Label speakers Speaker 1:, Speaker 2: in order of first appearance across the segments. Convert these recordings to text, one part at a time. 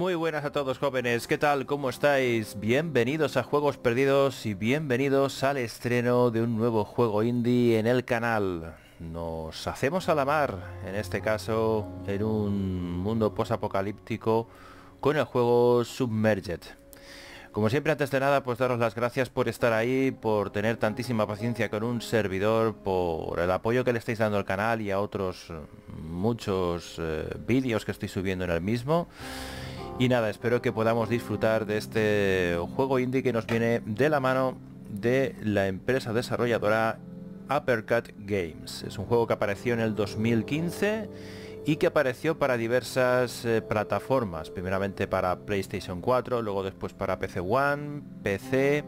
Speaker 1: Muy buenas a todos jóvenes, ¿qué tal? ¿Cómo estáis? Bienvenidos a Juegos Perdidos y bienvenidos al estreno de un nuevo juego indie en el canal. Nos hacemos a la mar, en este caso en un mundo posapocalíptico con el juego Submerged. Como siempre, antes de nada, pues daros las gracias por estar ahí, por tener tantísima paciencia con un servidor, por el apoyo que le estáis dando al canal y a otros muchos eh, vídeos que estoy subiendo en el mismo. Y nada, espero que podamos disfrutar de este juego indie que nos viene de la mano de la empresa desarrolladora Uppercut Games. Es un juego que apareció en el 2015 y que apareció para diversas eh, plataformas, primeramente para PlayStation 4, luego después para PC One, PC,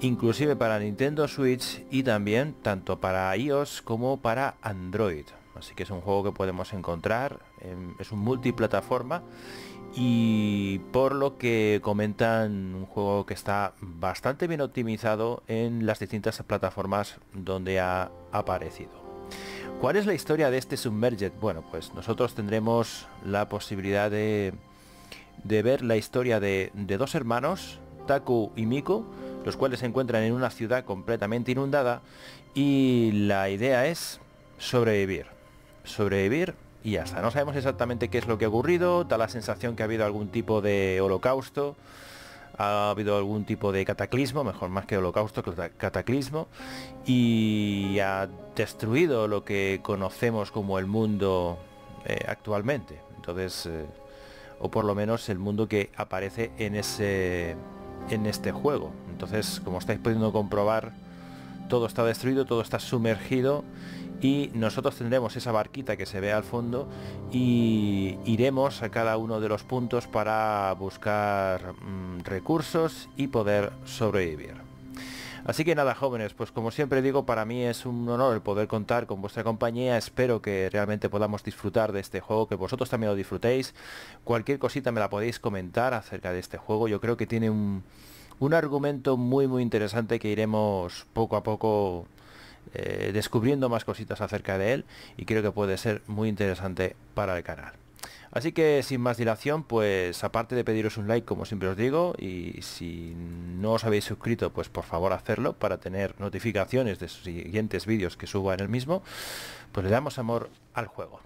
Speaker 1: inclusive para Nintendo Switch y también tanto para iOS como para Android. Así que es un juego que podemos encontrar, es un multiplataforma y por lo que comentan un juego que está bastante bien optimizado en las distintas plataformas donde ha aparecido. ¿Cuál es la historia de este Submerged? Bueno, pues nosotros tendremos la posibilidad de, ver la historia de, de dos hermanos, Taku y Miku, los cuales se encuentran en una ciudad completamente inundada y la idea es sobrevivir. Sobrevivir y ya está. No sabemos exactamente qué es lo que ha ocurrido, da la sensación que ha habido algún tipo de holocausto, ha habido algún tipo de cataclismo, mejor más que holocausto, cataclismo, y ha destruido lo que conocemos como el mundo eh, actualmente. Entonces, eh, o por lo menos el mundo que aparece en ese en este juego. Entonces, como estáis pudiendo comprobar, todo está destruido, todo está sumergido y nosotros tendremos esa barquita que se ve al fondo y iremos a cada uno de los puntos para buscar mm, recursos y poder sobrevivir. Así que nada jóvenes, pues como siempre digo, para mí es un honor el poder contar con vuestra compañía, espero que realmente podamos disfrutar de este juego, que vosotros también lo disfrutéis, cualquier cosita me la podéis comentar acerca de este juego, yo creo que tiene un, un argumento muy muy interesante que iremos poco a poco eh, descubriendo más cositas acerca de él y creo que puede ser muy interesante para el canal. Así que sin más dilación, pues aparte de pediros un like como siempre os digo y si no os habéis suscrito pues por favor hacerlo para tener notificaciones de sus siguientes vídeos que suba en el mismo, pues le damos amor al juego.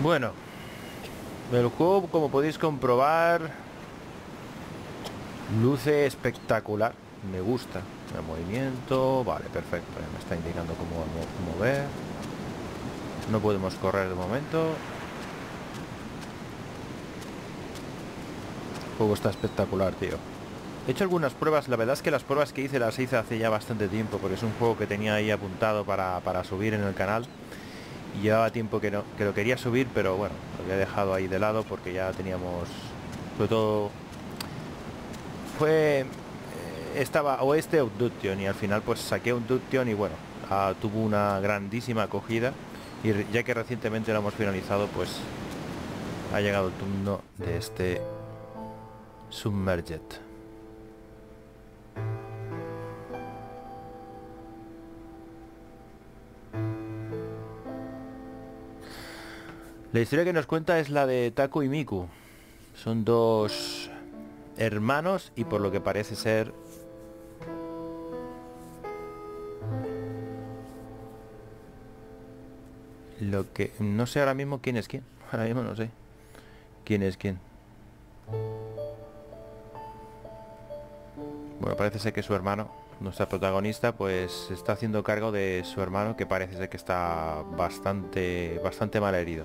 Speaker 1: Bueno, el juego, como podéis comprobar, luce espectacular. Me gusta el movimiento. Vale, perfecto. Me está indicando cómo mover. No podemos correr de momento. El juego está espectacular, tío. He hecho algunas pruebas, la verdad es que las pruebas que hice las hice hace ya bastante tiempo, porque es un juego que tenía ahí apuntado para, para subir en el canal. Llevaba tiempo que, no, que lo quería subir, pero bueno, lo había dejado ahí de lado porque ya teníamos, sobre todo, fue, eh, estaba oeste Abduction y al final pues saqué Abduction y bueno, ah, tuvo una grandísima acogida y ya que recientemente lo hemos finalizado pues ha llegado el turno de este Submerged. La historia que nos cuenta es la de Taku y Miku. Son dos hermanos y por lo que parece ser lo que no sé ahora mismo quién es quién. Ahora mismo no sé quién es quién. Bueno, parece ser que su hermano, nuestra protagonista, pues está haciendo cargo de su hermano que parece ser que está bastante bastante mal herido.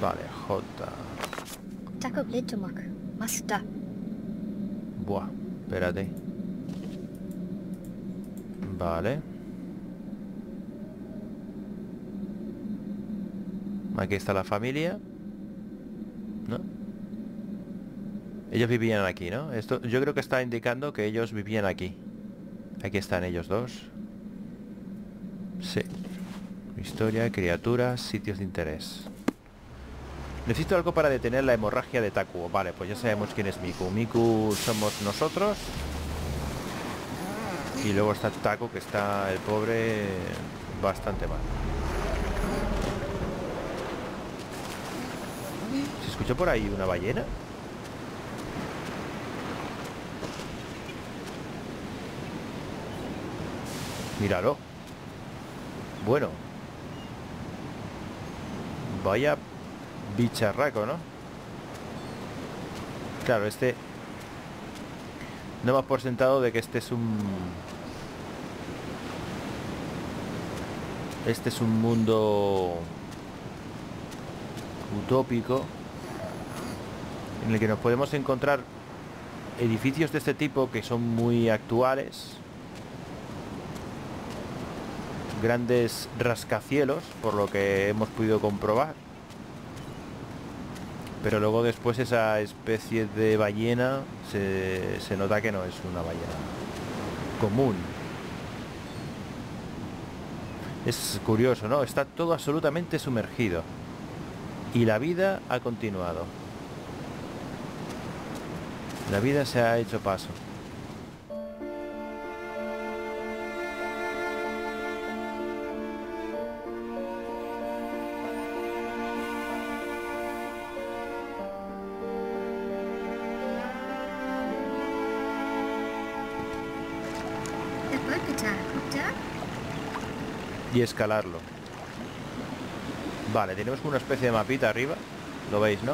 Speaker 1: Vale, J. Buah, espérate. Vale. Aquí está la familia. ¿No? Ellos vivían aquí, ¿no? Esto yo creo que está indicando que ellos vivían aquí. Aquí están ellos dos. Sí. Historia, criaturas, sitios de interés. Necesito algo para detener la hemorragia de Taku. Vale, pues ya sabemos quién es Miku. Miku somos nosotros. Y luego está Taku, que está el pobre bastante mal. ¿Se escuchó por ahí una ballena? Míralo. Bueno. Vaya bicharraco, ¿no? Claro, este... No más por sentado de que este es un... Este es un mundo utópico en el que nos podemos encontrar edificios de este tipo que son muy actuales grandes rascacielos por lo que hemos podido comprobar pero luego después esa especie de ballena se, se nota que no es una ballena común. Es curioso, ¿no? Está todo absolutamente sumergido. Y la vida ha continuado. La vida se ha hecho paso. Y escalarlo. Vale, tenemos una especie de mapita arriba. Lo veis, ¿no?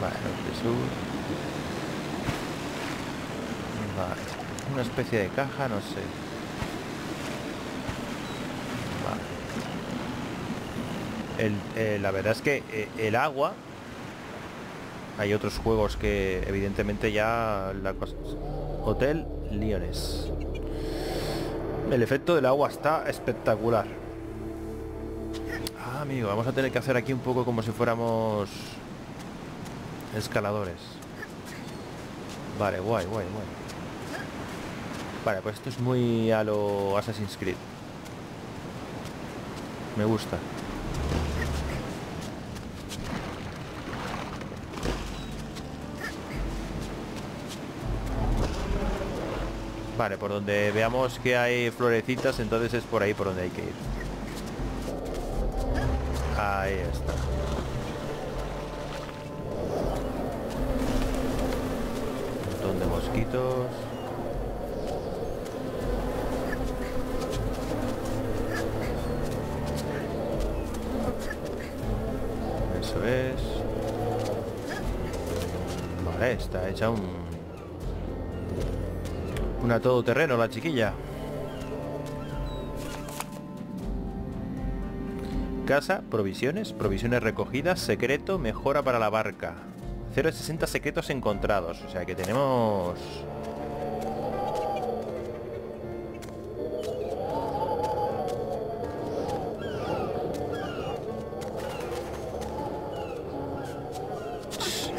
Speaker 1: Vale, Vale. Una especie de caja, no sé. Vale. Eh, la verdad es que eh, el agua hay otros juegos que evidentemente ya la cosa... Hotel Liones. El efecto del agua está espectacular. Ah, amigo, vamos a tener que hacer aquí un poco como si fuéramos escaladores. Vale, guay, guay, guay. Vale, pues esto es muy a lo Assassin's Creed. Me gusta. Vale, por donde veamos que hay florecitas, entonces es por ahí por donde hay que ir. Ahí está. Un montón de mosquitos. Eso es. Vale, está hecha un una todoterreno la chiquilla. Casa, provisiones, provisiones recogidas, secreto, mejora para la barca. 0 de 60 secretos encontrados. O sea que tenemos...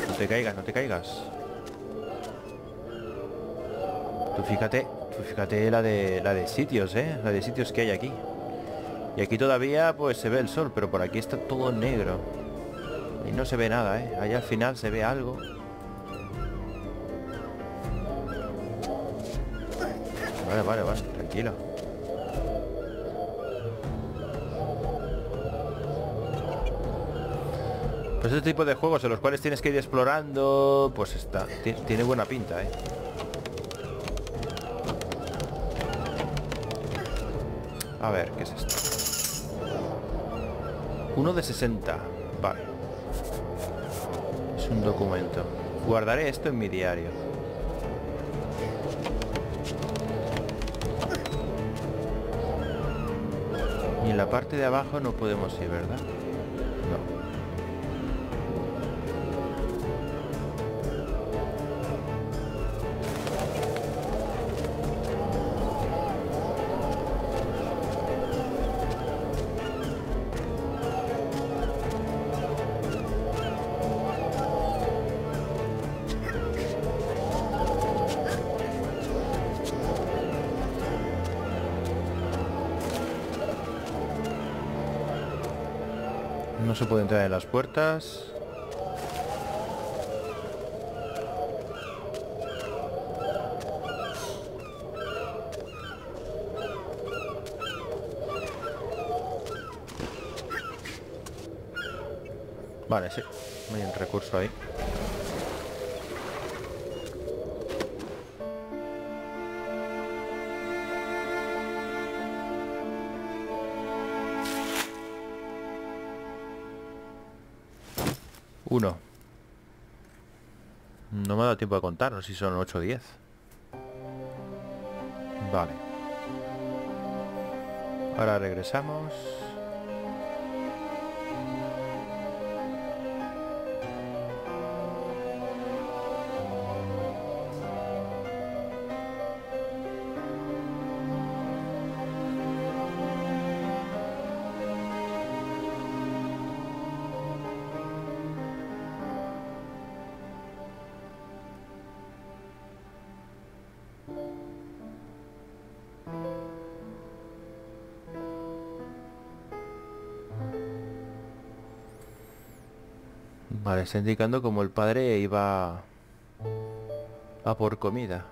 Speaker 1: No te caigas, no te caigas. Fíjate, fíjate la de la de sitios, eh, la de sitios que hay aquí. Y aquí todavía pues se ve el sol, pero por aquí está todo negro. Y no se ve nada, ¿eh? Allá al final se ve algo. Vale, vale, vale, tranquilo. Pues este tipo de juegos en los cuales tienes que ir explorando, pues está, tiene buena pinta, ¿eh? A ver, ¿qué es esto? Uno de 60. Vale. Es un documento. Guardaré esto en mi diario. Y en la parte de abajo no podemos ir, ¿verdad? Se puede entrar en las puertas. Vale, sí. Hay un recurso ahí. Uno. No me ha dado tiempo de contar, no sé si son 8 o 10. Vale. Ahora regresamos. Está indicando como el padre iba a por comida.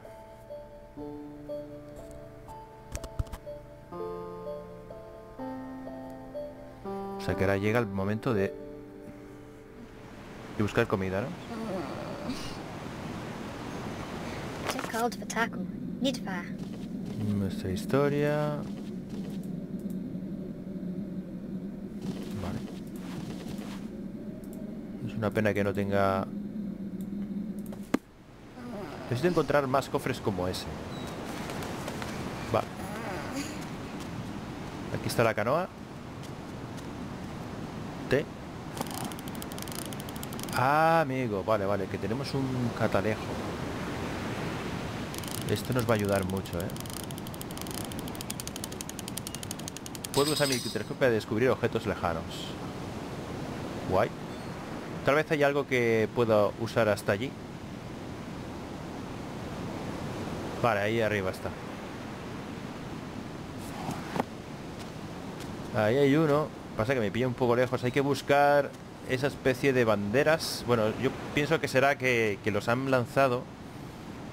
Speaker 1: O sea que ahora llega el momento de, de buscar comida, ¿no? Nuestra historia. Una pena que no tenga... Necesito encontrar más cofres como ese. Va. Aquí está la canoa. T. Ah, amigo. Vale, vale. Que tenemos un catalejo. Esto nos va a ayudar mucho, ¿eh? Puedo usar mi telescopio para descubrir objetos lejanos. Guay. Tal vez hay algo que pueda usar hasta allí. Vale, ahí arriba está. Ahí hay uno. Pasa que me pilla un poco lejos. Hay que buscar esa especie de banderas. Bueno, yo pienso que será que, que los han lanzado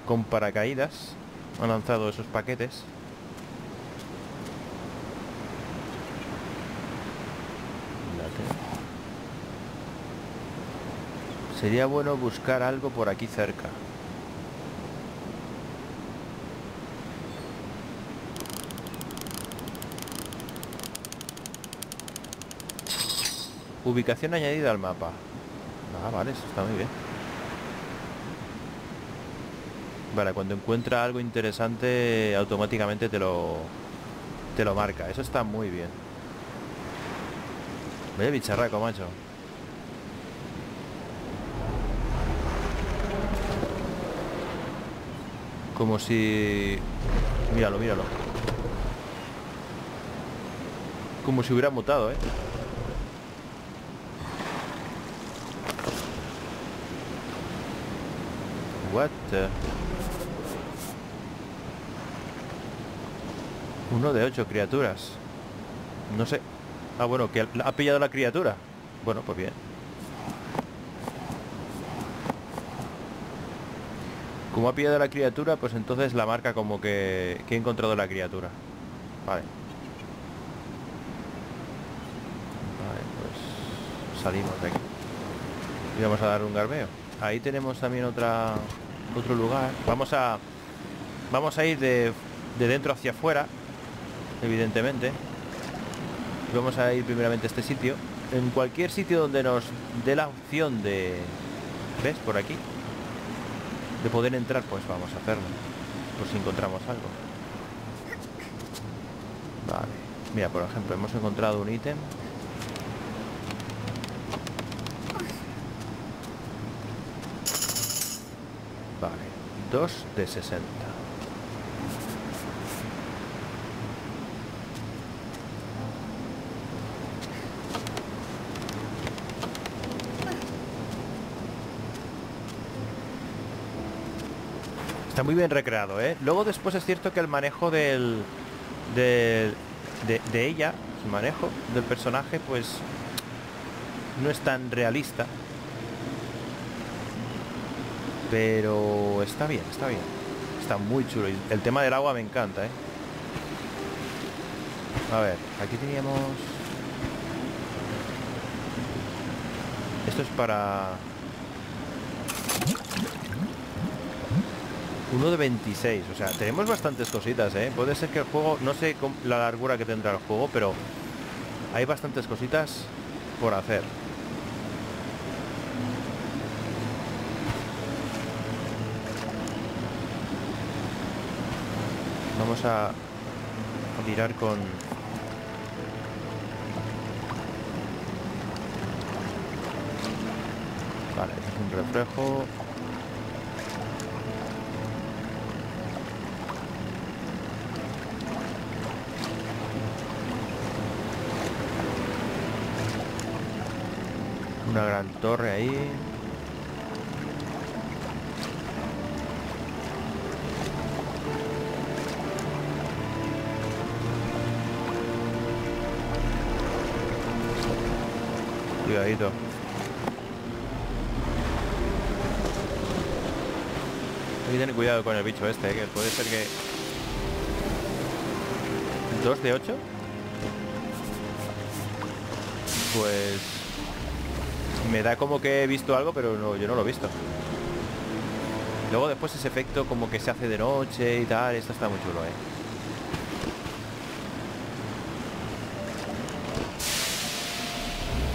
Speaker 1: con paracaídas. Han lanzado esos paquetes. Sería bueno buscar algo por aquí cerca. Ubicación añadida al mapa. Ah, vale, eso está muy bien. Vale, cuando encuentra algo interesante automáticamente te lo te lo marca. Eso está muy bien. Vaya bicharraco, macho. Como si... Míralo, míralo. Como si hubiera mutado, ¿eh? What Uno de ocho criaturas. No sé. Ah, bueno, que ha pillado la criatura. Bueno, pues bien. Como ha pillado la criatura, pues entonces la marca como que, que he encontrado la criatura. Vale. Vale, pues salimos de aquí. Y vamos a dar un garbeo. Ahí tenemos también otra otro lugar. Vamos a vamos a ir de, de dentro hacia afuera, evidentemente. Vamos a ir primeramente a este sitio. En cualquier sitio donde nos dé la opción de... ¿Ves? Por aquí. De poder entrar, pues vamos a hacerlo. Por si encontramos algo. Vale. Mira, por ejemplo, hemos encontrado un ítem Vale, 2 de 60. Está muy bien recreado, ¿eh? Luego después es cierto que el manejo del... de, de ella, el manejo del personaje, pues no es tan realista pero está bien, está bien. Está muy chulo. El tema del agua me encanta, ¿eh? A ver, aquí teníamos... Esto es para... Uno de 26, o sea, tenemos bastantes cositas, ¿eh? Puede ser que el juego, no sé la largura que tendrá el juego, pero hay bastantes cositas por hacer. vamos a, mirar con vale es un reflejo una gran torre ahí Cuidadito. Hay que tener cuidado con el bicho este, que puede ser que... ¿2 de 8? Pues... Me da como que he visto algo, pero no, yo no lo he visto. Luego después ese efecto como que se hace de noche y tal, esto está muy chulo, eh.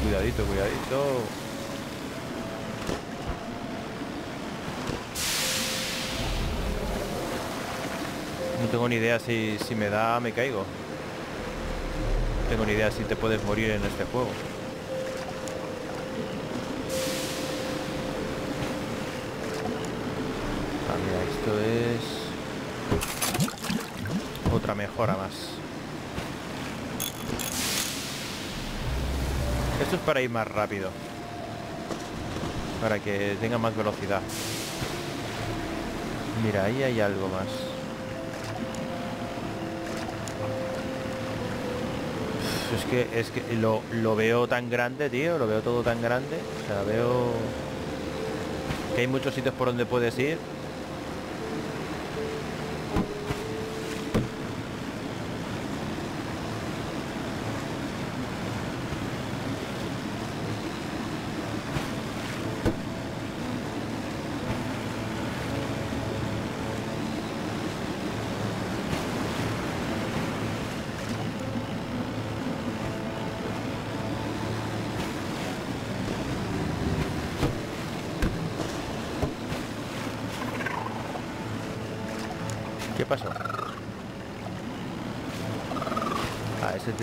Speaker 1: Cuidadito, cuidadito. No tengo ni idea si, si me da, me caigo. No tengo ni idea si te puedes morir en este juego. Esto es... Otra mejora más. Esto es para ir más rápido. Para que tenga más velocidad. Mira, ahí hay algo más. Es que, es que lo, lo veo tan grande, tío. Lo veo todo tan grande. O sea, veo que hay muchos sitios por donde puedes ir.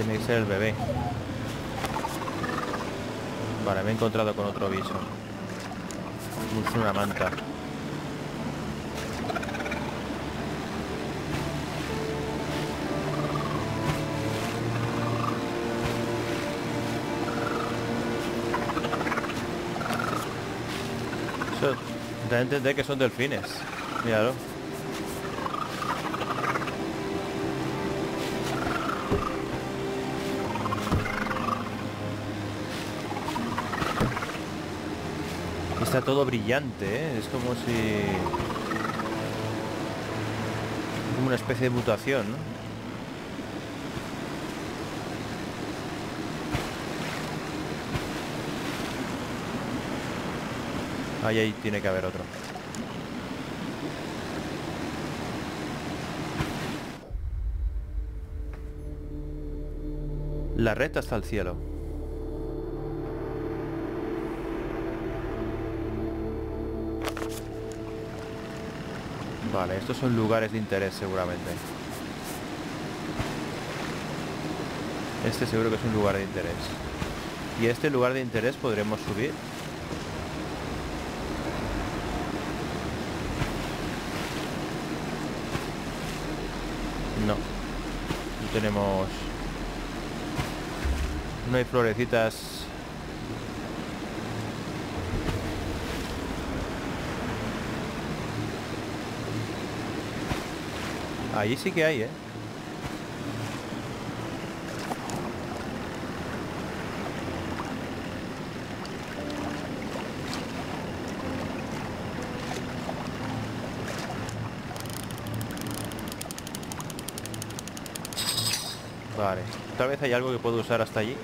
Speaker 1: Tiene que ser el bebé. Vale, me he encontrado con otro bicho. Es una manta. Eso, entender que son delfines. Míralo. Está todo brillante, ¿eh? es como si... como una especie de mutación, ¿no? Ahí, ahí tiene que haber otro. La red hasta el cielo. Vale, estos son lugares de interés seguramente. Este seguro que es un lugar de interés. Y este lugar de interés podremos subir. No. No tenemos... No hay florecitas Allí sí que hay, ¿eh? Vale, tal vez hay algo que puedo usar hasta allí.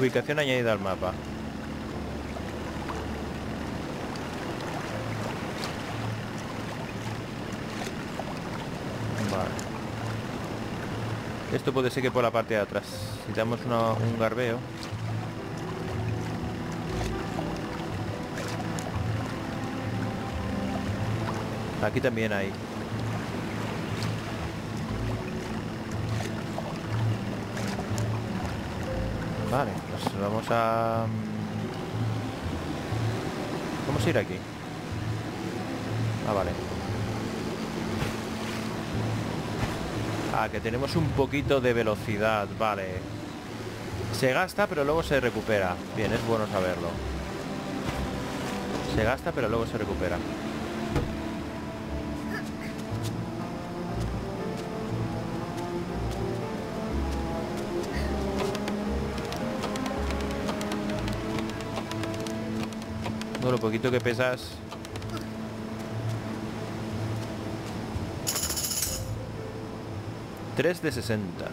Speaker 1: Ubicación añadida al mapa. Esto puede ser que por la parte de atrás. Si damos un garbeo. Aquí también hay. Vale, vamos a... Mm, vamos a ir aquí. Ah, vale. Ah, que tenemos un poquito de velocidad, vale. Se gasta, pero luego se recupera. Bien, es bueno saberlo. Se gasta, pero luego se recupera. Lo poquito que pesas. Tres de 60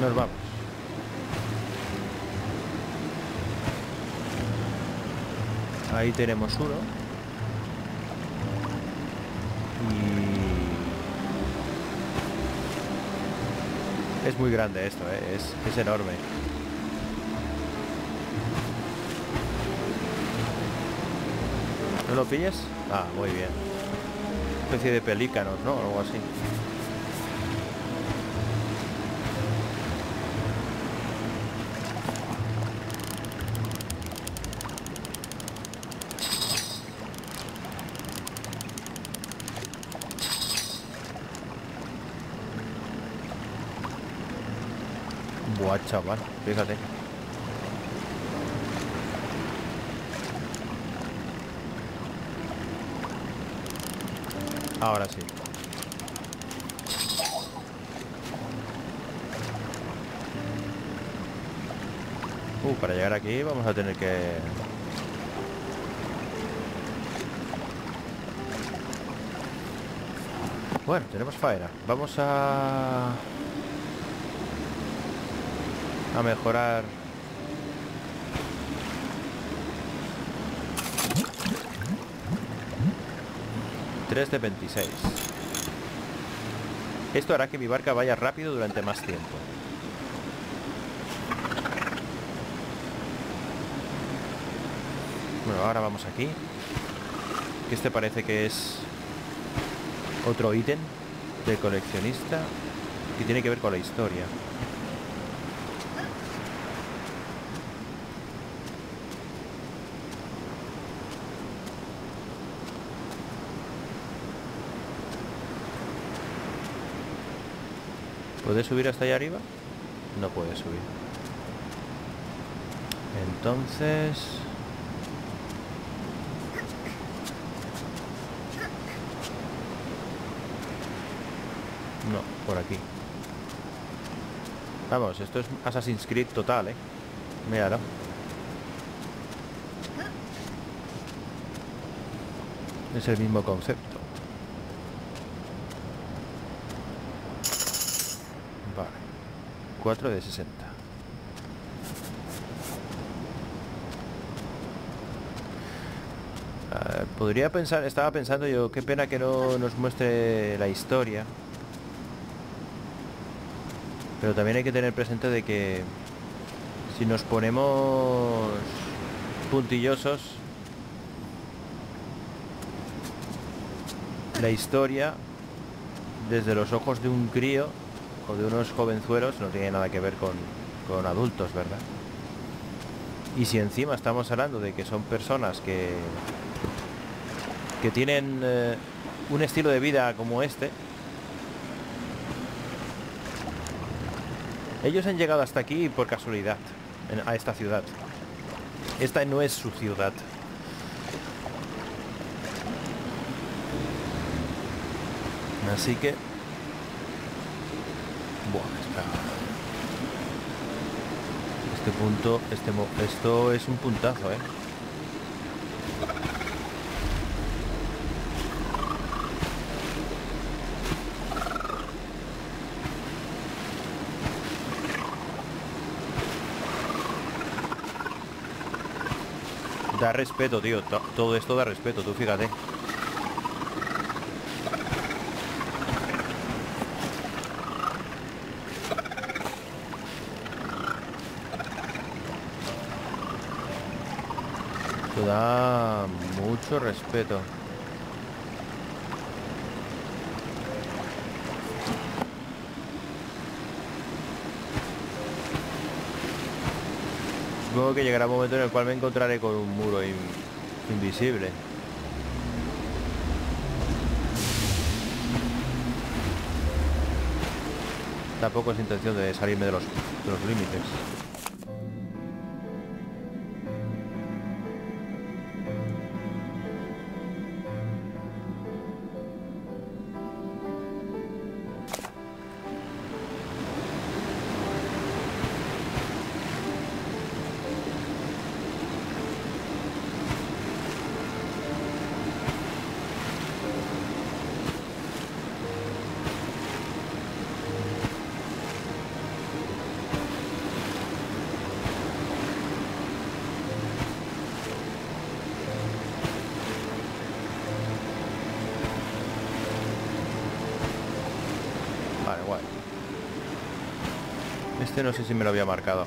Speaker 1: Nos vamos Ahí tenemos uno. Y... Es muy grande esto, ¿eh? es, es enorme. ¿No lo pillas? Ah, muy bien. especie de pelícanos, ¿no? Algo así. Buah, chaval, fíjate. Ahora sí. Uh, para llegar aquí vamos a tener que... Bueno, tenemos faena. Vamos a... A mejorar... Tres de 26. Esto hará que mi barca vaya rápido durante más tiempo. Bueno, ahora vamos aquí. Que este parece que es otro ítem de coleccionista que tiene que ver con la historia. ¿Puede subir hasta allá arriba? No puede subir. Entonces... No, por aquí. Vamos, esto es Assassin's Creed total, ¿eh? Míralo. Es el mismo concepto. Vale. 4 de 60. Ah, podría pensar, estaba pensando yo, qué pena que no nos muestre la historia. Pero también hay que tener presente de que si nos ponemos puntillosos, la historia desde los ojos de un crío o de unos jovenzuelos no tiene nada que ver con, con adultos, ¿verdad? Y si encima estamos hablando de que son personas que, que tienen eh, un estilo de vida como este, Ellos han llegado hasta aquí por casualidad, a esta ciudad. Esta no es su ciudad. Así que... Buah, Este punto, este esto es un puntazo, ¿eh? Da respeto, tío. Todo esto da respeto, tú fíjate. Esto da mucho respeto. Supongo que llegará un momento en el cual me encontraré con un muro invisible. Tampoco es intención de salirme de los, de los límites. No sé si me lo había marcado.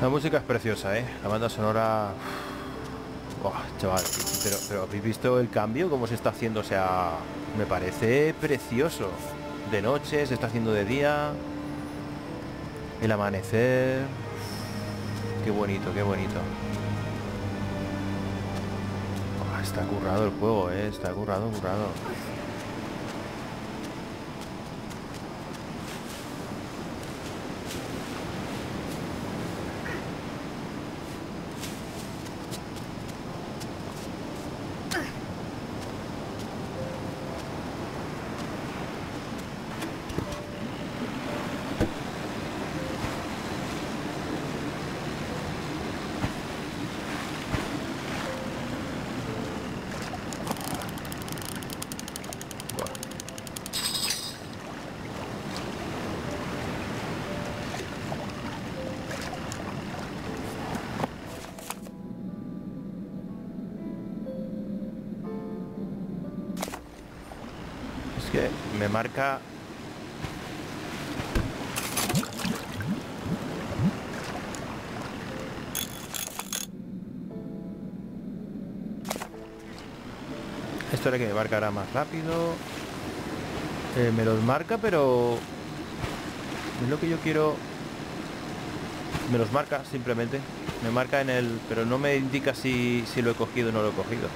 Speaker 1: La música es preciosa, ¿eh? La banda sonora... chaval, pero, ¿habéis visto el cambio? ¿Cómo se está haciendo? O sea, me parece precioso. De noche, se está haciendo de día. El amanecer. Qué bonito, qué bonito. está currado el juego, ¿eh? Está currado, currado. que me marca esto era que me marcará más rápido. Eh, me los marca pero es lo que yo quiero. Me los marca simplemente. Me marca en el pero no me indica si, si lo he cogido o no lo he cogido